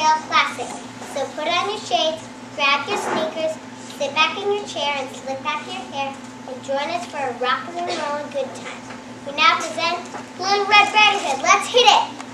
Trail Classic. So put on your shades, grab your sneakers, sit back in your chair and slip back your hair and join us for a rockin' and rollin' good time. We now present Little Red Riding Hood. Let's hit it!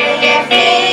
yeah you.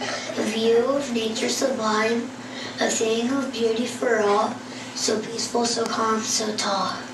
a view of nature sublime, a thing of beauty for all, so peaceful, so calm, so tall.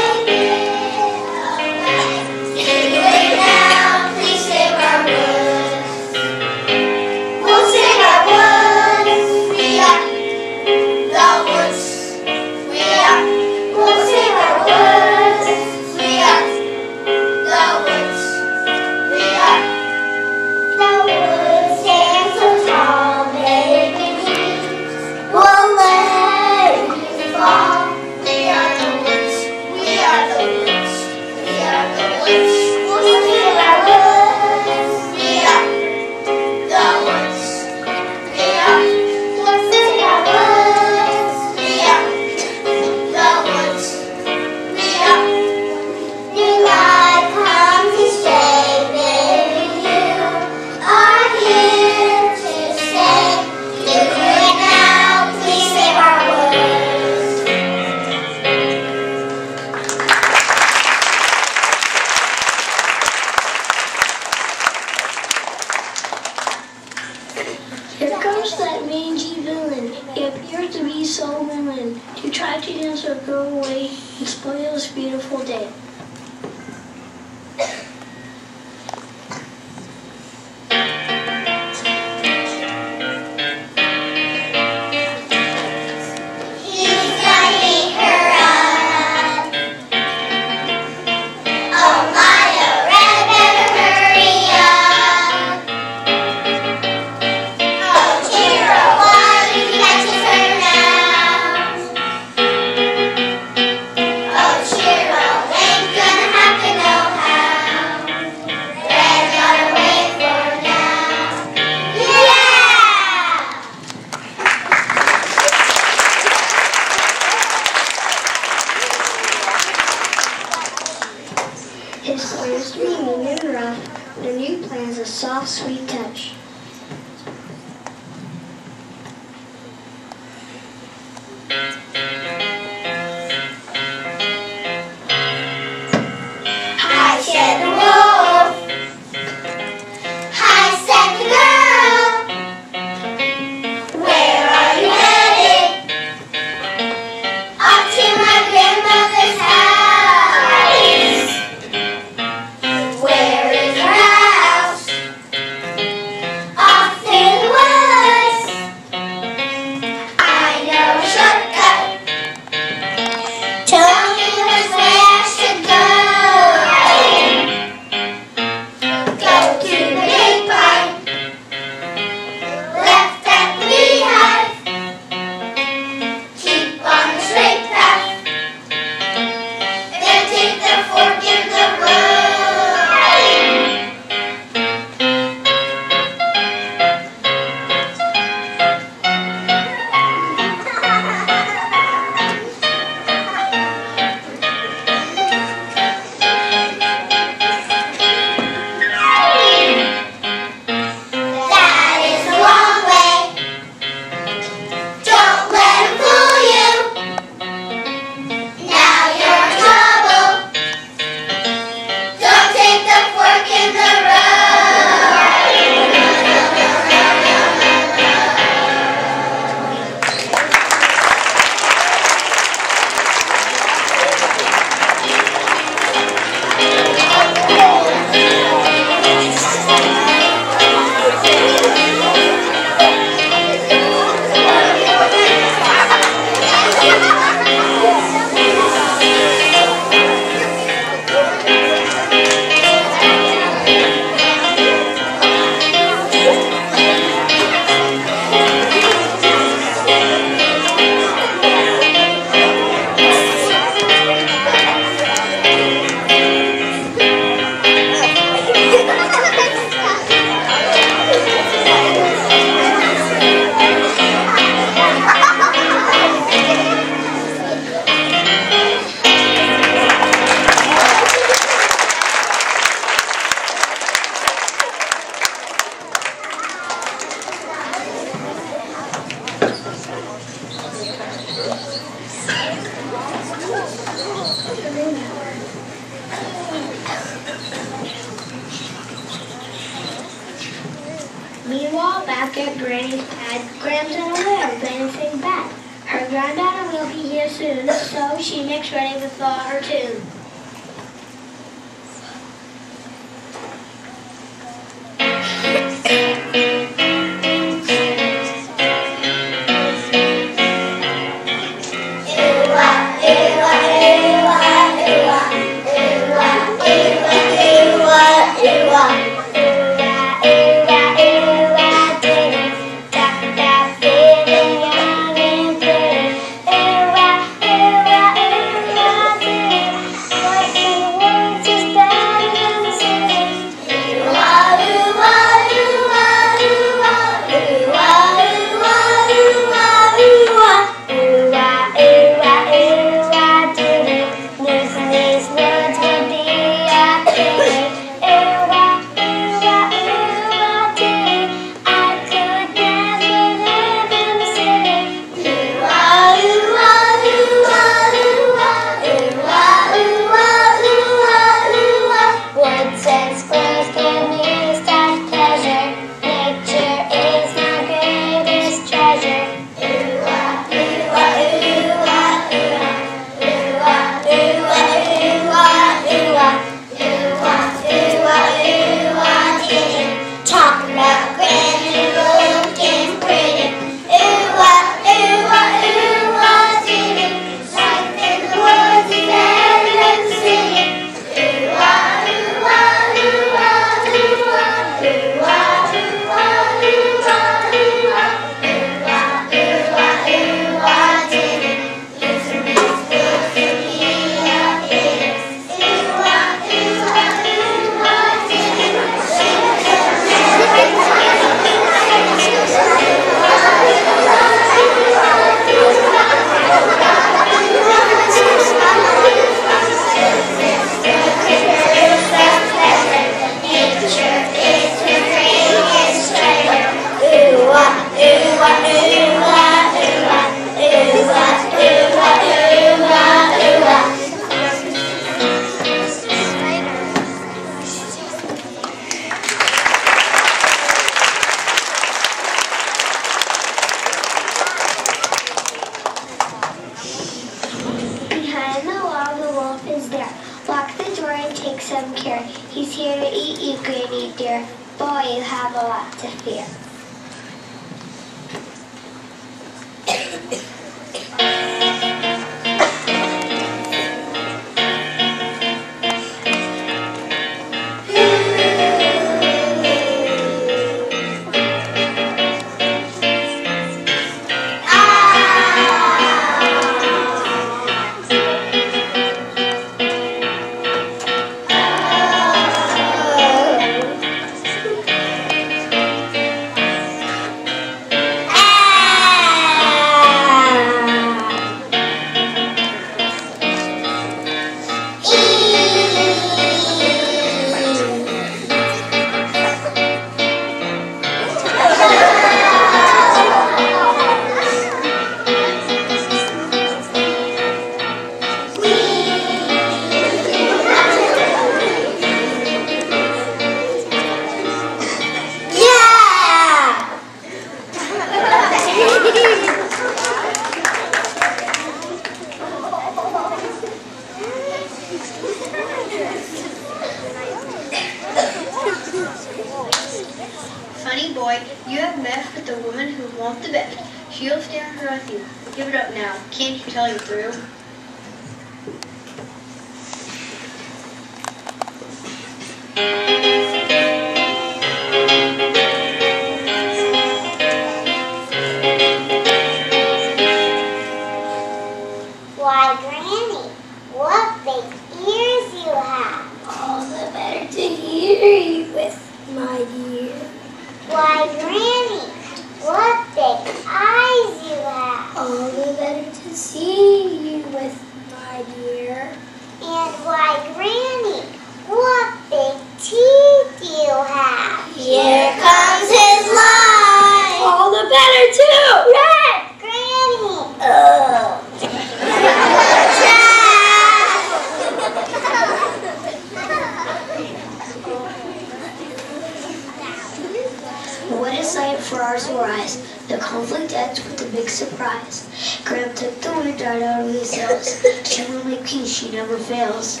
fails.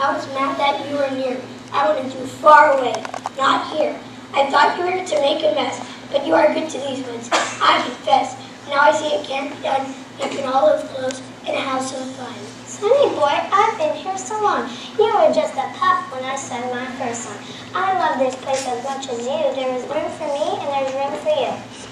I was mad that you were near. I wanted you far away, not here. I thought you were to make a mess, but you are good to these woods. I confess. Now I see it can't be done in olive close and have some fun. Sonny boy, I've been here so long. You were just a pup when I sang my first song. I love this place as much as you. There is room for me and there's room for you.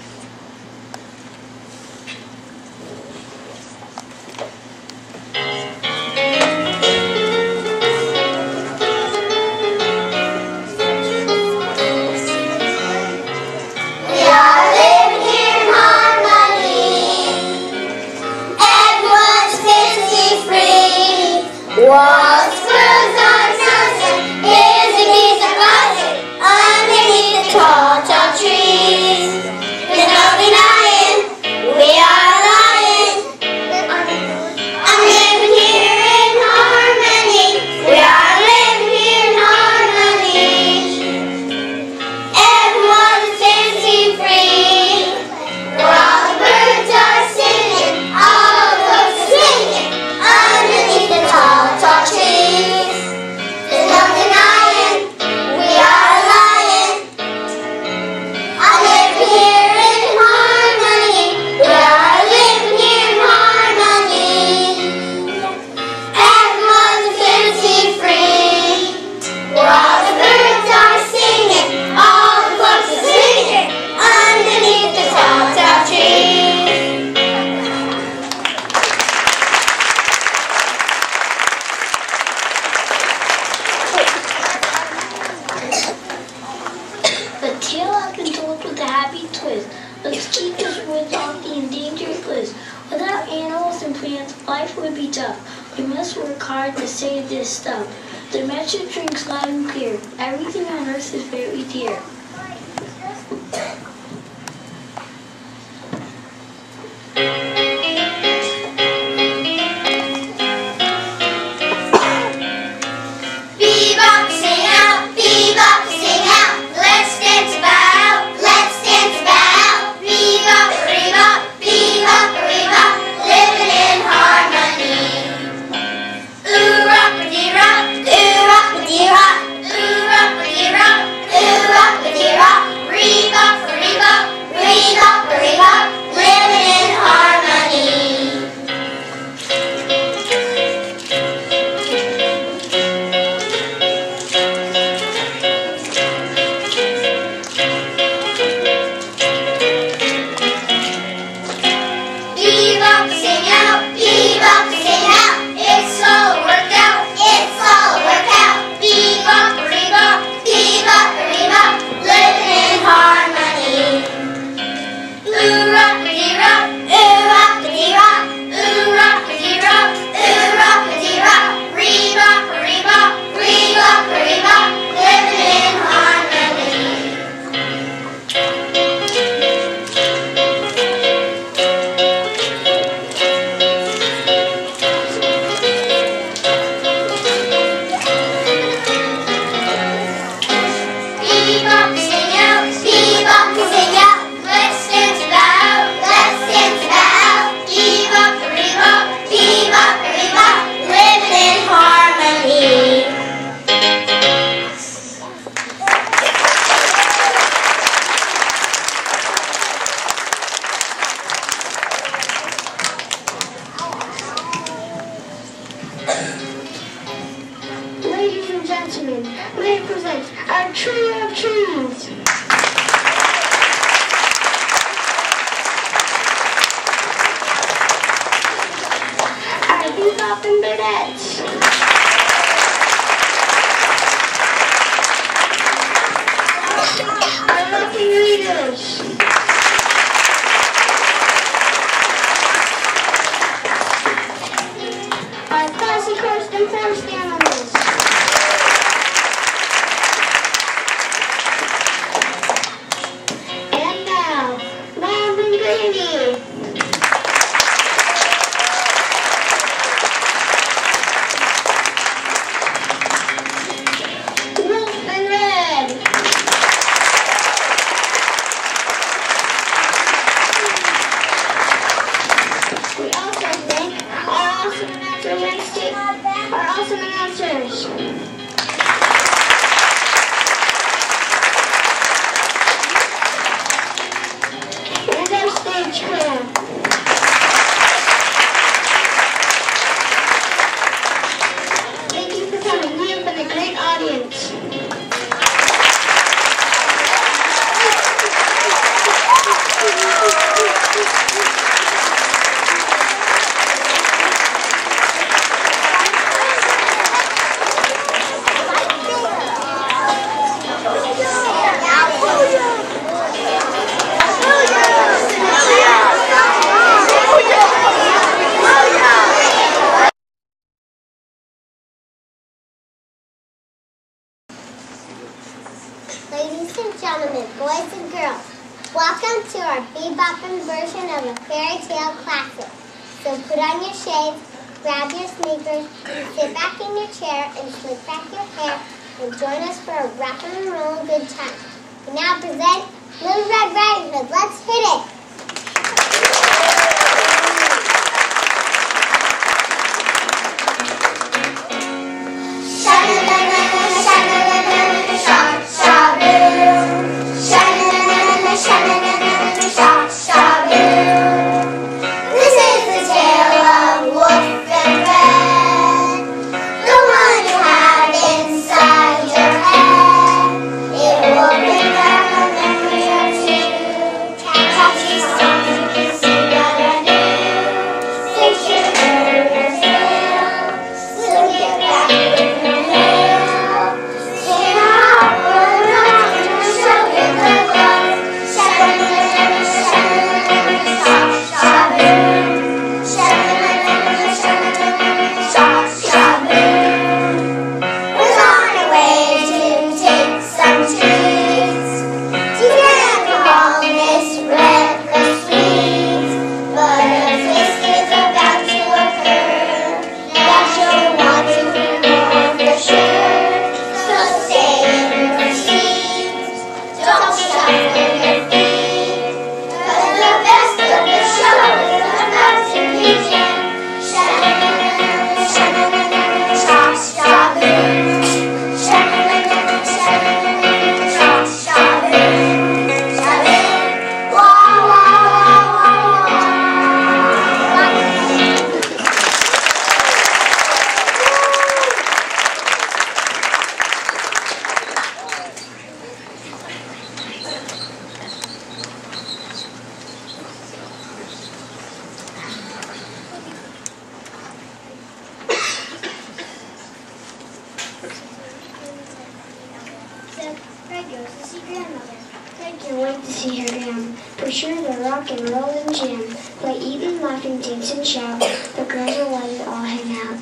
and dance and shout. The girls and you all hang out.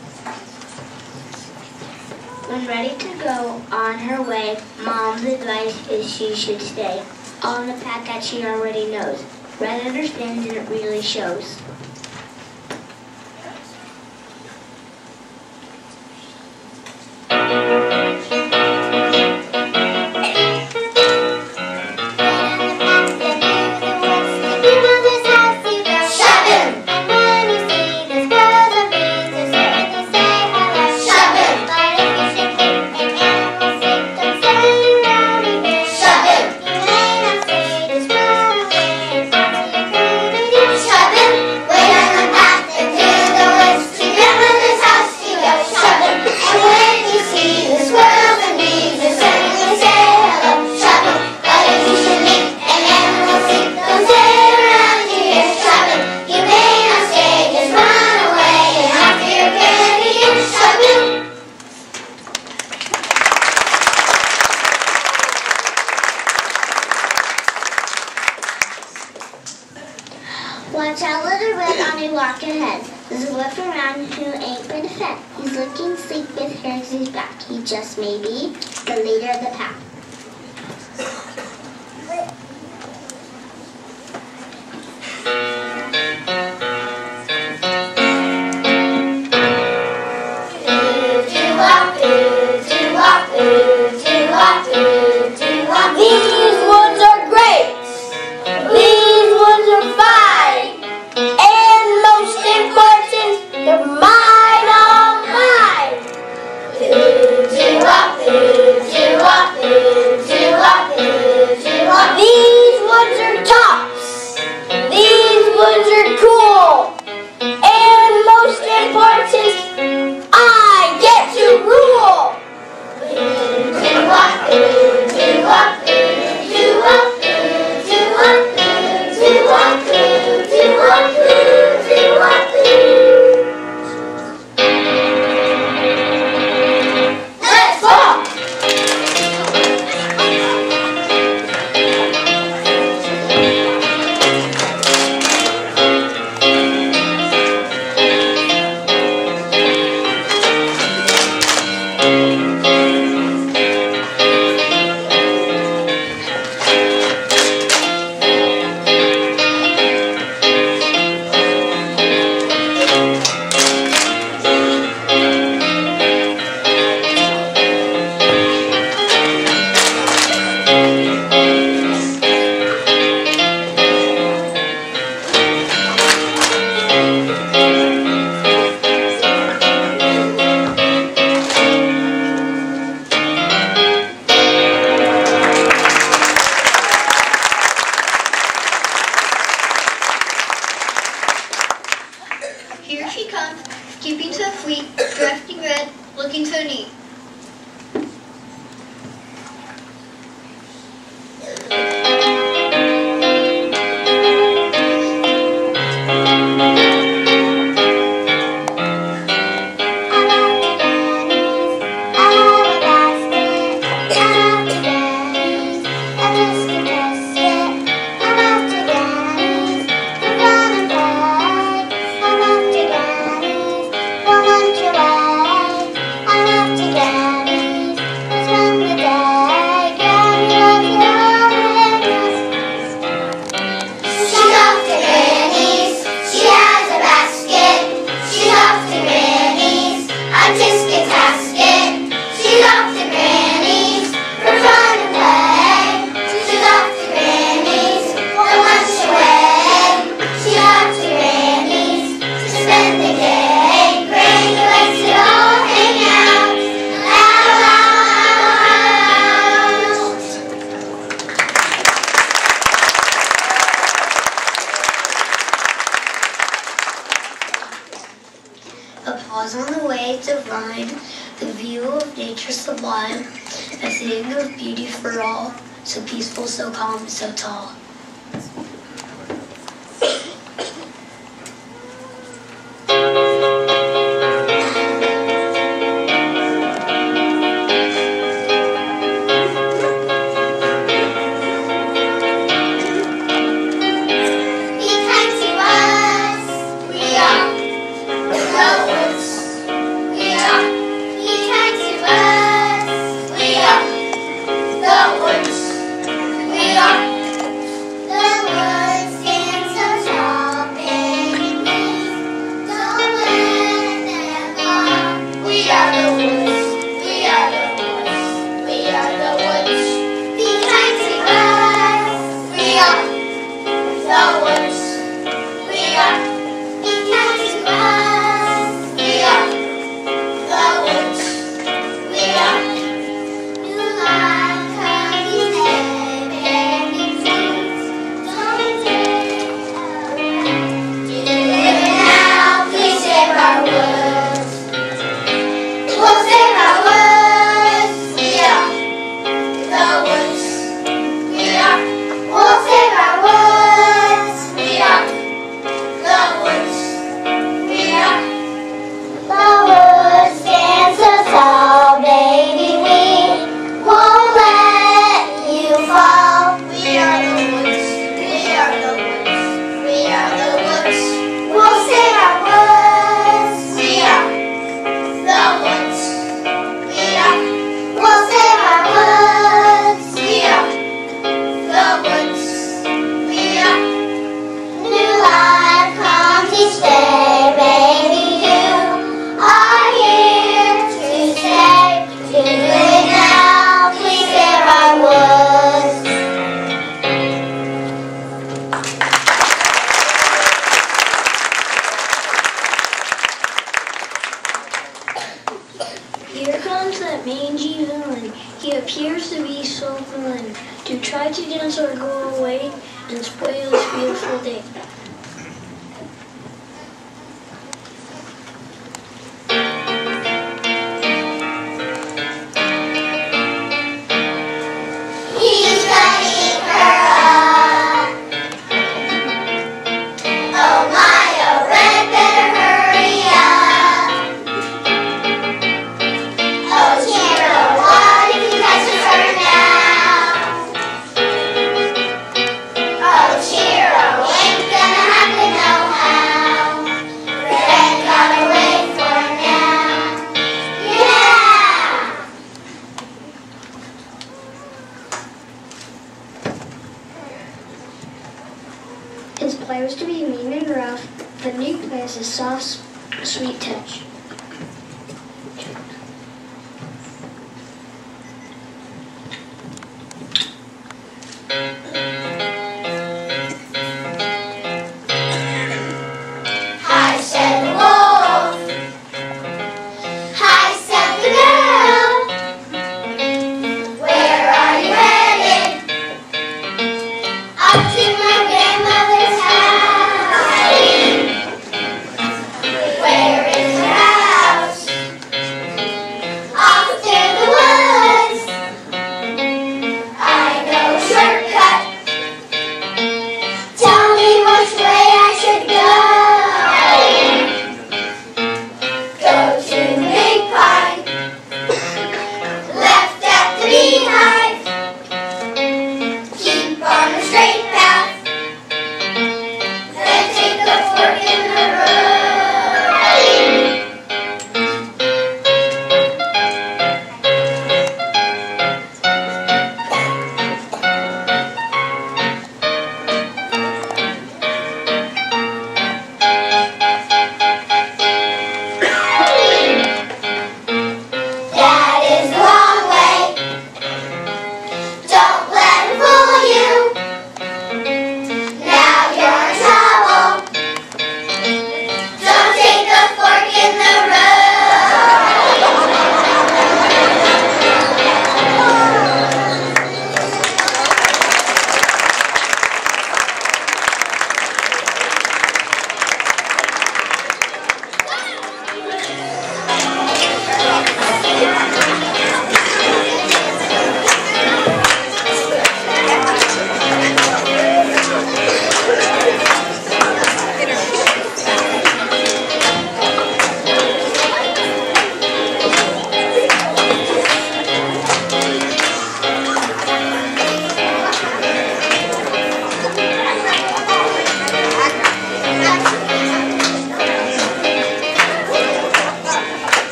When ready to go on her way, Mom's advice is she should stay. on the pack that she already knows. Red understands and it really shows.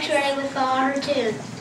Makes ready with her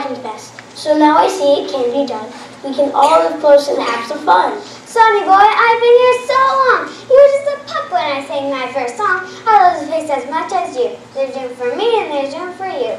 garden best. So now I see it can be done. We can all live close and have some fun. Sonny boy, I've been here so long. You were just a pup when I sang my first song. I love this place as much as you. There's room for me and there's room for you.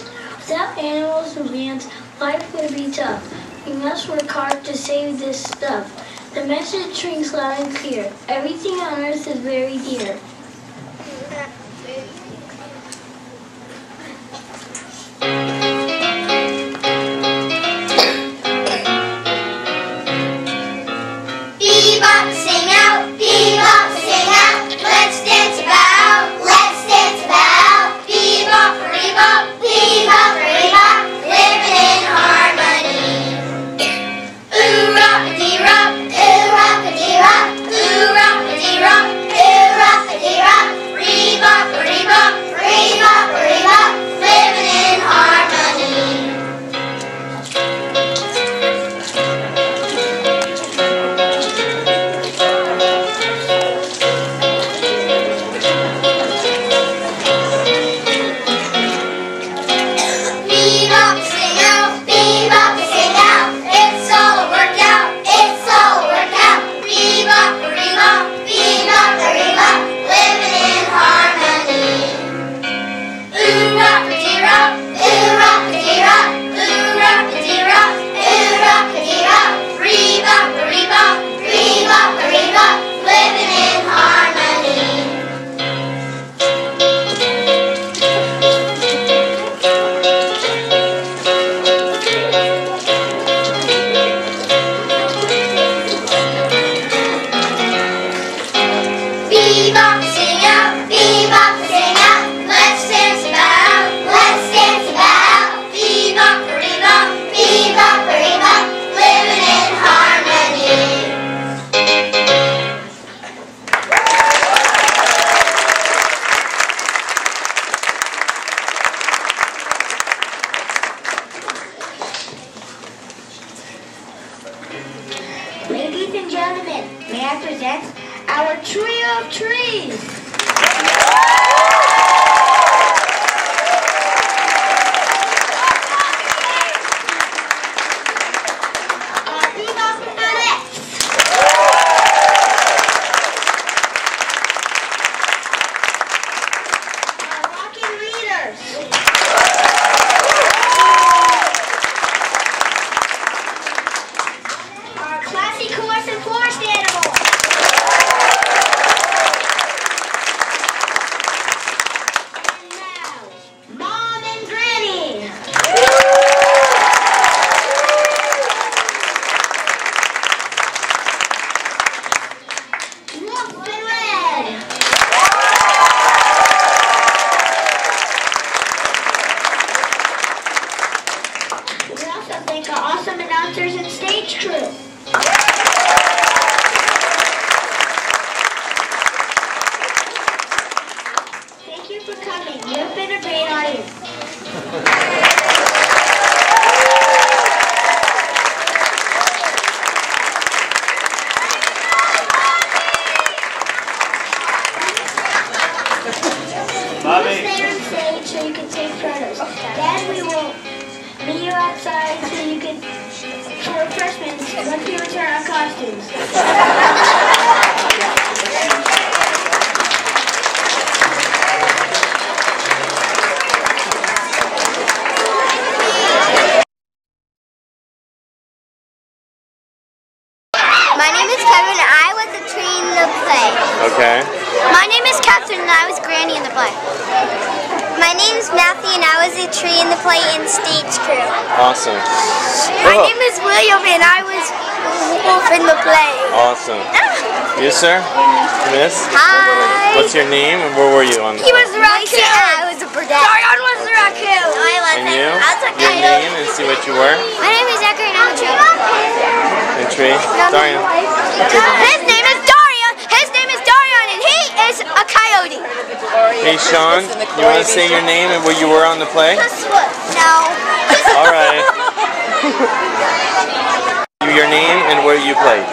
animals. Without animals and plants, life would be tough. We must work hard to save this stuff. The message rings loud and clear. Everything on earth is very dear. Refreshments once we return our costumes. sir? Miss? Hi. What's your name and where were you on the He was a raccoon. I was a burdette. Darion was a raccoon. No, I wasn't. And you? I was a Your coyote. name and see what you were? My name is Zachary and I'm a tree. And tree? Darian. His name is Darion. His name is Darion and he is a coyote. Hey, Sean, you want to say your name and where you were on the play? No. All right. Your name and where you played.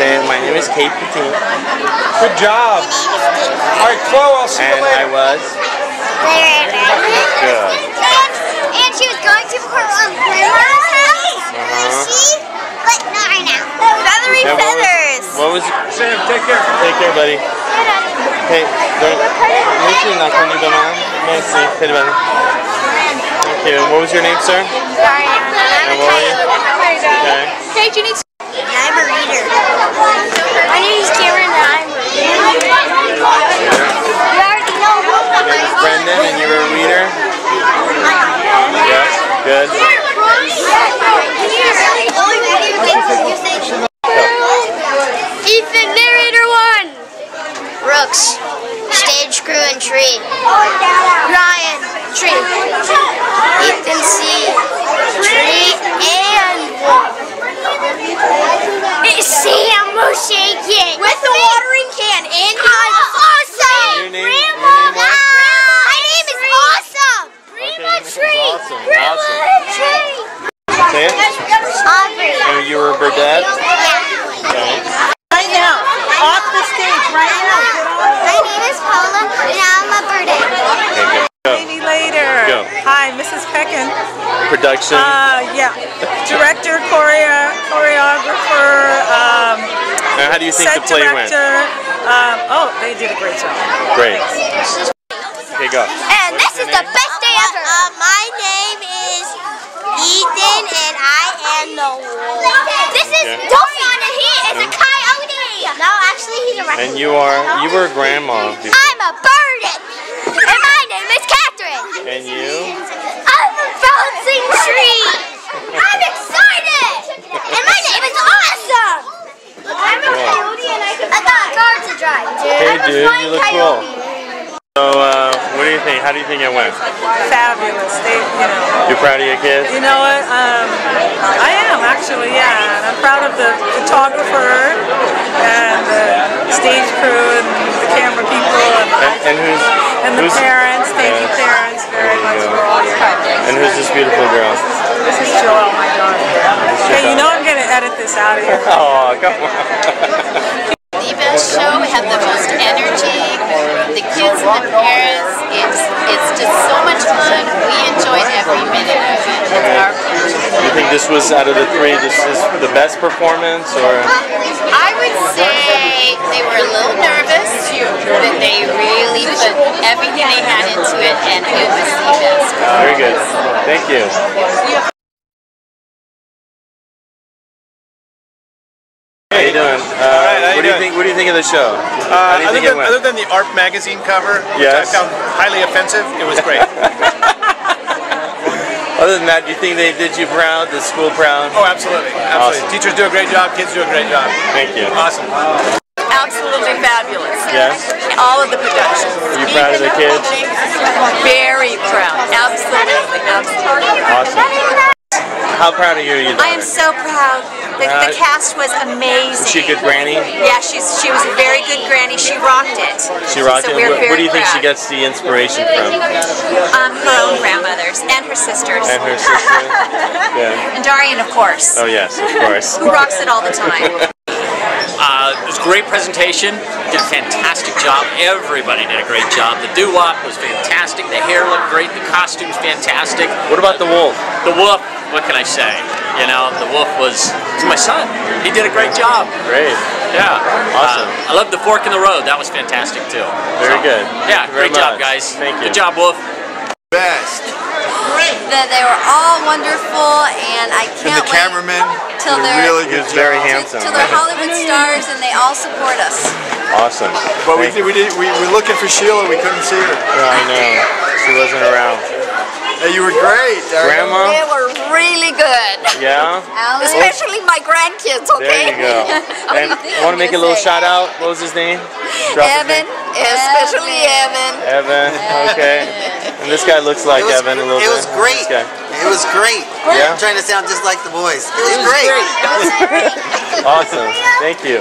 Say, my name is Kate Petit, Good job. All right, Chloe, I'll see you and I was good. And, and she was going to her um, grandma's house. Uh-huh. She, but not right now. Feathery And what was- feathers. What was? Sam, take care. Take care, buddy. Hey, Lucy, knock on your door. Merci. Hey, buddy. Thank you. What was your name, sir? And what were you? Okay. Hey, you need. I'm a reader. My name is Cameron, and I'm a reader. You already know who Your name is Brendan, and you were a reader. Yes. Good. Ethan, narrator one. Brooks, stage crew and tree. Ryan, tree. Ethan C, tree and wolf. It's Sam shaking with the watering can and awesome. Your name- Grandma, your name what? my name is awesome. Okay, Grandma your name is tree. awesome, Grandma awesome. tree. Say it. Aubrey. And you were Burdette. Yeah. Okay. Right now, off the stage, right now. My name is Paula, and I'm a birdie. Okay. Go. Maybe later. Go. Hi, Mrs. Peckin. Production. Uh, yeah. Director, choreo- choreographer, um, Now, how do you think set the play went? Um, oh, they did a great job. Great. Okay, go. And this is the best day ever. Uh, my name is Ethan, and I am the wolf. This is Okay. Dolphin, and he is a coyote. No, actually, he's a raccoon. And you are you were a grandma before. I'm a bird, and my name is Catherine. And you? I'm bouncing tree. I'm excited, and my name is Awesome. I'm a coyote, and I can. I got a car to drive, dude. Hey, I'm a dude, flying you look coyote. cool. So, uh, what do you think? How do you think it went? Fabulous. They, you know. You proud of your kids? You know what? Um, I am actually, yeah. And I'm proud of the photographer and the stage crew and the camera people and, And, and who's and the who's parents. Thank you, parents, very you much go. for all your help. and who's this beautiful girl? This is Joelle, my daughter. Hey, you know I'm gonna edit this out of here. Oh, come on. the best show. We have the most energy. The kids and the parents. It's it's just so much fun. We enjoyed every minute of it. It's our pleasure. you think this was out of the three, this is the best performance, or I would say they were a little nervous, but they really put everything they had into it, and it was the best. very good? Thank you. How you doing? Uh, right, how you what do you doing? think? What do you think of the show? Uh, other, think than, went? other than the ARP magazine cover, which Yes. I found highly offensive, it was great. Other than that, do you think they did you proud? The school proud? oh, absolutely. Absolutely. Awesome. Teachers do a great job, kids do a great job. Thank you. Awesome. Absolutely fabulous. Yes. All of the productions. You proud of the kids? Very proud. Absolutely, absolutely. Awesome. how proud are you of your daughter? I am so proud. The, the Uh, cast was amazing. Is she a good granny? Yeah, she's she was a very good granny. She rocked it. She rocked so it. Where, where do you think she gets the inspiration from? Um, her own grandmothers and her sisters. And her sister? Yeah. And Darian, of course. Oh yes, of course. Who rocks it all the time. Uh, it was a great presentation. Did a fantastic job. Everybody did a great job. The doo-wop was fantastic. The hair looked great. The costumes fantastic. What about the wolf? The wolf. What can I say? You know, the wolf was, was my son. He did a great job. Great. Yeah. Awesome. Uh, I love the fork in the road. That was fantastic too. Very So, good. Yeah. Thank you very Great job, guys. Thank you. Good job, Wolf. Best. That they were all wonderful, and I can't the wait cameraman till a they're really good very job. handsome. till they're Hollywood stars, and they all support us. Awesome. But we Thank- did, we did we were looking for Sheila. We couldn't see her. Yeah, I know. She wasn't around. Hey, you were great, Grandma? They were really good. Yeah? Especially my grandkids, Okay. There okay? you go. And want to make a little shout out? What was his name? Drop his Evan, name. especially Evan. Evan. Okay. And this guy looks like was- Evan a little bit. it bit. was great. This guy. It was great. Yeah? I'm trying to sound just like the boys. It was great. Awesome. Thank you.